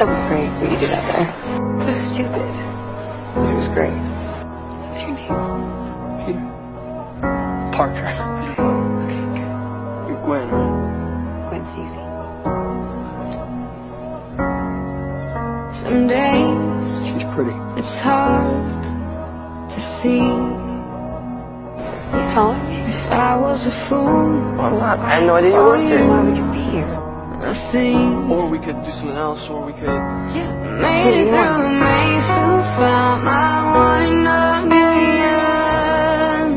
that was great what you did out there. It was stupid. It was great. What's your name? Peter. Parker. Okay, good. You're Gwen, right? Gwen Stacy. Some days She's pretty. it's hard to see You following me? if I was a fool. Well, I'm not. I had no idea you worked yeah, why would you be here? Nothing Or we could do something else, or we could. Yeah. made it through the maze to find my one in a million.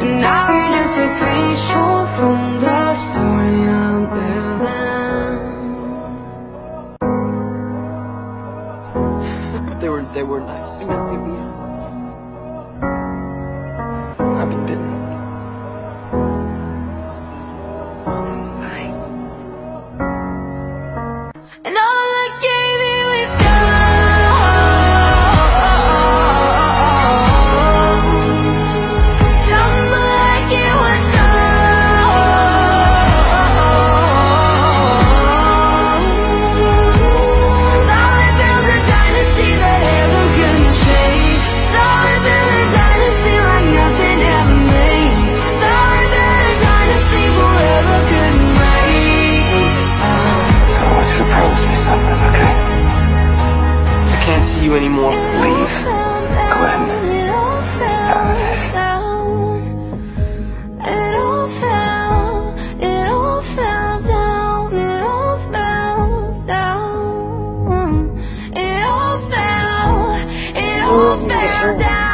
And now you're just a creature from the story I'm building. They were. They were nice. It all